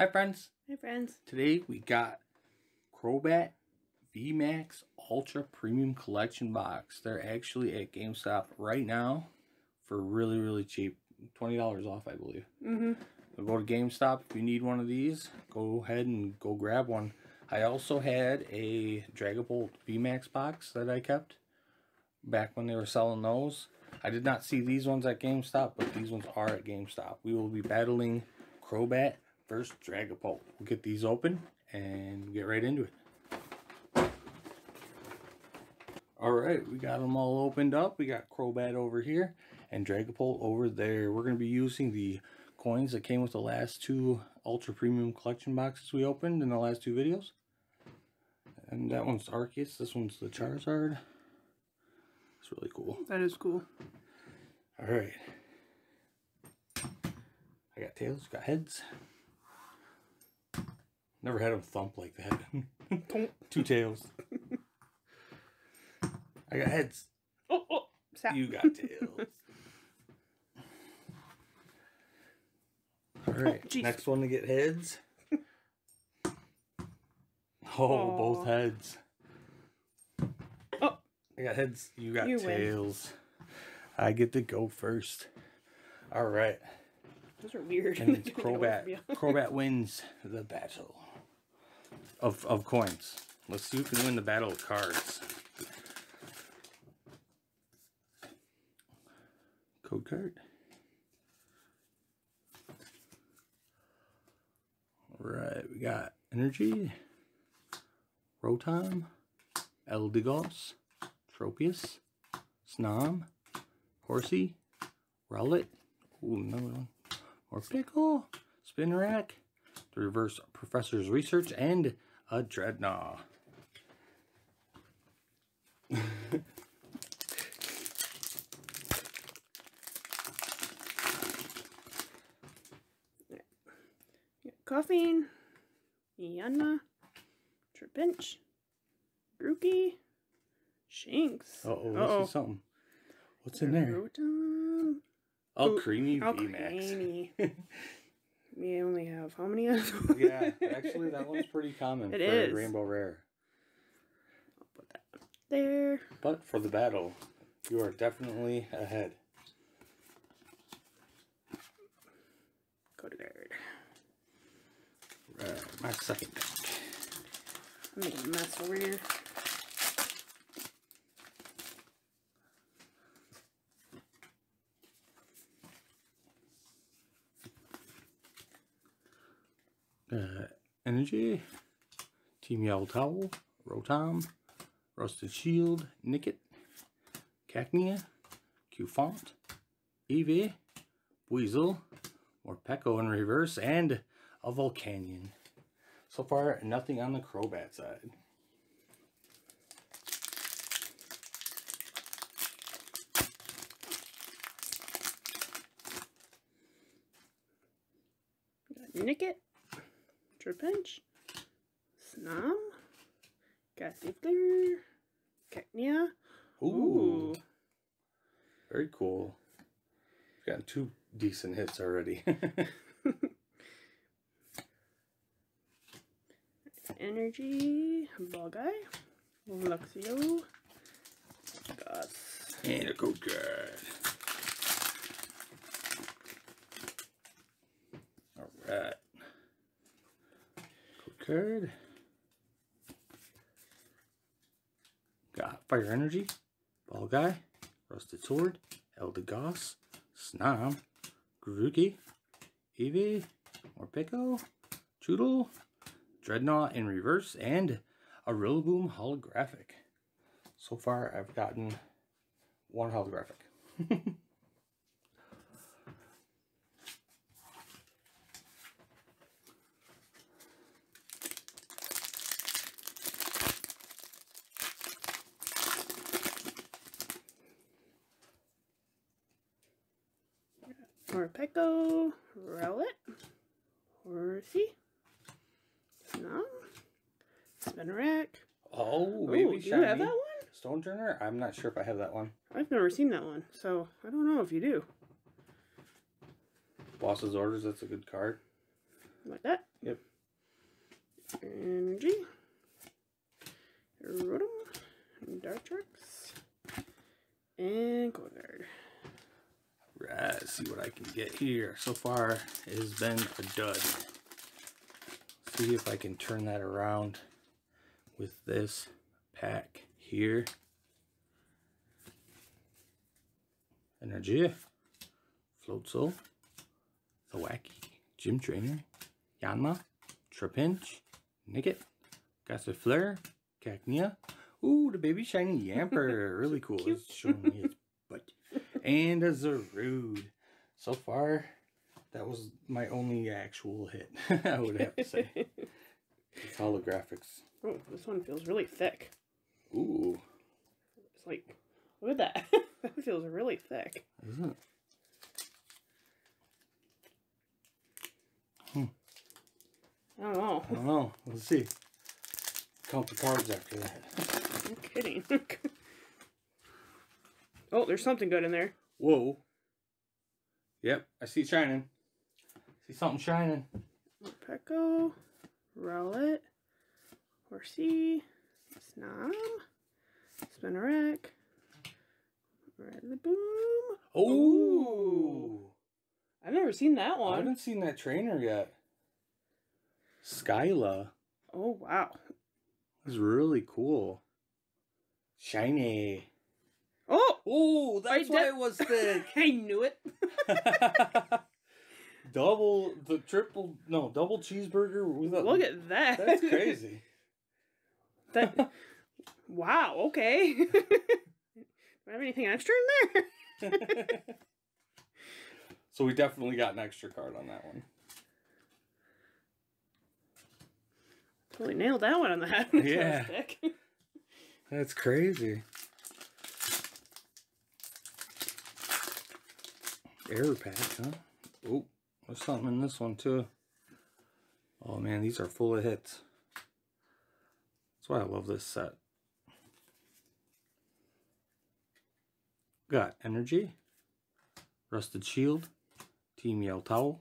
Hi friends. Hi friends. Today we got Crobat VMAX Ultra Premium Collection Box. They're actually at GameStop right now for really, really cheap. $20 off, I believe. Mm-hmm. So go to GameStop if you need one of these. Go ahead and go grab one. I also had a Dragapult VMAX box that I kept back when they were selling those. I did not see these ones at GameStop, but these ones are at GameStop. We will be battling Crobat versus Dragapult. We'll get these open and get right into it. Alright, we got them all opened up. We got Crobat over here and Dragapult over there. We're going to be using the coins that came with the last two Ultra Premium Collection boxes we opened in the last two videos. And that one's Arceus. This one's the Charizard. It's really cool. That is cool. Alright. I got tails, got heads. Never had them thump like that. Two tails. I got heads. Oh, oh. You got tails. Alright, Oh, next one to get heads. Oh, Aw. both heads. Oh. I got heads, you got You win. tails. I get to go first. Alright. Those are weird. And it's They go Crobat. Crobat wins the battle of, of coins. Let's see who can win the battle of cards. Code card. Alright, we got Energy, Rotom, Eldegoss, Tropius, Snom, Horsea, Rowlet, ooh, another one, or Pickle, Spinarak, the Reverse Professor's Research, and a Drednaw. Koffing. Yanma. Trapinch. Grookey. Shinx. Uh oh, Uh-oh. is something. What's in there? Rotom. Oh, creamy Oh, VMAX. we only have how many of them? yeah, actually, that one's pretty common It for is. Rainbow Rare. Put that there. But for the battle, you are definitely ahead. Code guard. Right, my second deck. I'm making a mess over here. Uh, Energy, Team Yell Towel, Rotom, Rusted Shield, Nickit, Cacnea, Cufant, Eevee, Weasel, Morpeko in reverse, and a Volcanion. So far, nothing on the Crobat side. Got Nickit. Trapinch. Snom. Gossifleur. Cacnea. Ooh, very cool. Got two decent hits already. Energy. Ball guy. Luxio. Goss. and a code card. Alright. Code card. Got Fire Energy, Ball Guy, Rusted Sword, Eldegoss, Snom, Grookey, Eevee, Morpeko, Chewtle, Drednaw in reverse, and a Rillaboom holographic. So far, I've gotten one holographic. Morpeko. Rowlet. Horsea. Snom. Spinarak. Oh, Ooh, maybe do you have that one? Stone Turner? I'm not sure if I have that one. I've never seen that one, so I don't know if you do. Boss's Orders, that's a good card. Like that? Yep. Get here so far it has been a dud. See if I can turn that around with this pack here. Energy, Floatzel, The Wacky, Gym Trainer, Yanma, Trapinch, Nickit, Gossifleur, Cacnea. Ooh, the baby shiny Yamper. really cool. It's showing me its butt. And a Zarude. So far, that was my only actual hit, I would have to say. It's holographics. Oh, this one feels really thick. Ooh, It's like, look at that. that feels really thick. isn't it? Hmm. I don't know. I don't know. Let's see. Count the cards after that. I'm kidding. oh, there's something good in there. Whoa. Yep, I see shining. See something shining. Pecco, Rowlet, Horsea, Snom, Spinarak, Red Boom. Oh, I've never seen that one. I haven't seen that trainer yet. Skyla Oh, wow. is really cool. Shiny. Oh, Oh, that's why it was thick. I knew it. double the triple no double cheeseburger with a Look at that. that's crazy. that. Wow. Okay. Do I have anything extra in there? so we definitely got an extra card on that one. Totally nailed that one on the head. Yeah. That's crazy. Error pack, huh? Oh, there's something in this one too. Oh man, these are full of hits. That's why I love this set. Got Energy, Rusted Shield, Team Yell Towel,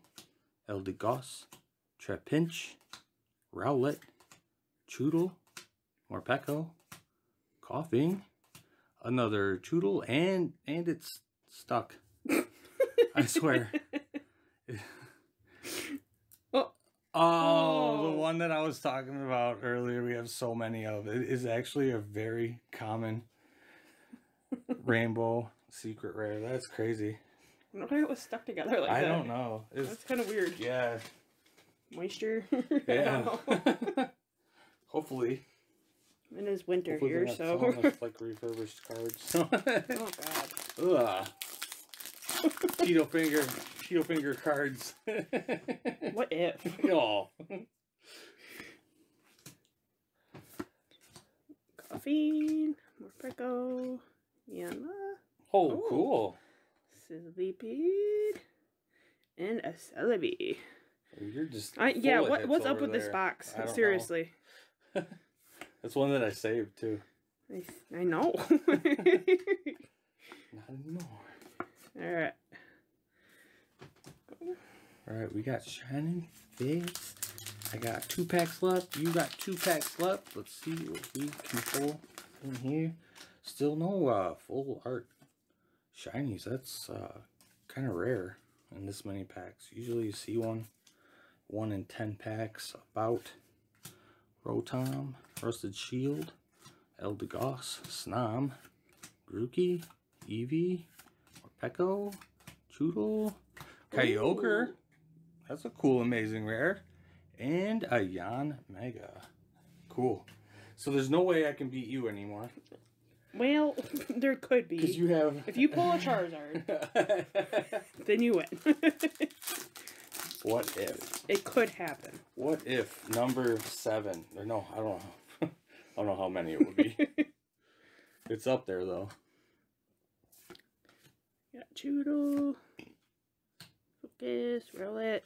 Eldegoss, Trapinch, Rowlet, Chewtle, Morpeko, Koffing, another Chewtle, and and it's stuck. I swear. Oh. Oh, the Oh. one that I was talking about earlier, we have so many of. It is actually a very common rainbow secret rare. That's crazy. I wonder why it was stuck together like I that. I don't know. It's, That's kind of weird. yeah. Moisture. Yeah. Hopefully. it is winter Hopefully here, so. us, like refurbished cards. oh god. Ugh. Cheeto finger, Cheeto finger cards. What if? coffee more Morpeko, Yanma, Oh, Ooh. cool. Sizzlipede, and a Celebi. You're just. I, yeah, what what's up with this box? I don't know. Seriously. That's one that I saved too. I, I know. Not anymore. Alright. All right, we got Shining Fates. I got two packs left. You got two packs left. Let's see what we can pull in here. Still no uh, full art shinies. That's uh, kind of rare in this many packs. Usually you see one, one in ten packs. About Rotom, Rusted Shield, Eldegoss, Snom, Grookey, Eevee, Morpeko, Chewtle, Kyogre. Ooh. That's a cool, amazing rare. And a Yan Mega. Cool. So there's no way I can beat you anymore. Well, there could be. Because you have. If you pull a Charizard, then you win. what if? it could happen. What if number seven? Or no, I don't know. I don't know how many it would be. it's up there though. Got Chewtle, Focus, Rowlet,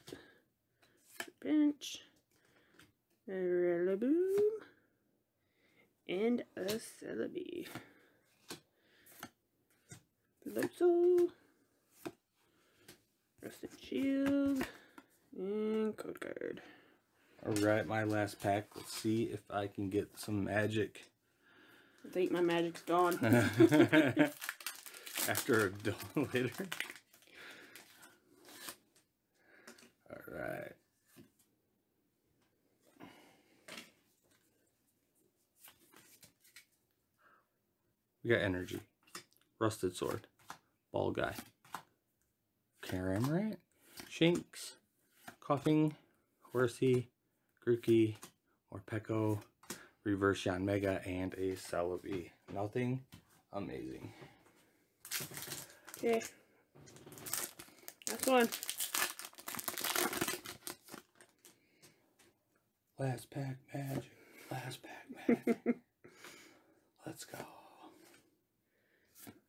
Pinch, Rillaboom, and a Celebi. Lotso, Rusted Shield, and Code Card. Alright, my last pack. Let's see if I can get some magic. I think my magic's gone. After a later. right. We got energy. Rusted sword. Ball guy. Caramite. Shinx. Koffing. Horsea. Grookey. Morpeko. Reverse Yanmega. And a Celebi. Nothing amazing. Okay. Last one. Last pack magic. Last pack magic. Let's go.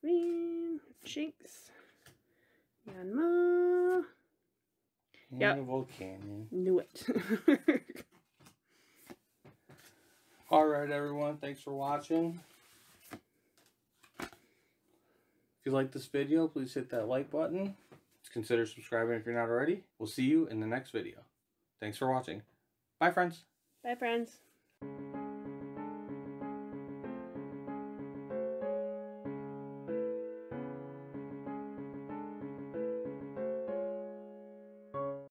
Green. Jinx. Yanma. Yep. And Volcanion. Knew it. Alright, everyone. Thanks for watching. If you like this video, please hit that like button. Consider subscribing if you're not already. We'll see you in the next video. Thanks for watching. Bye, friends. Bye, friends.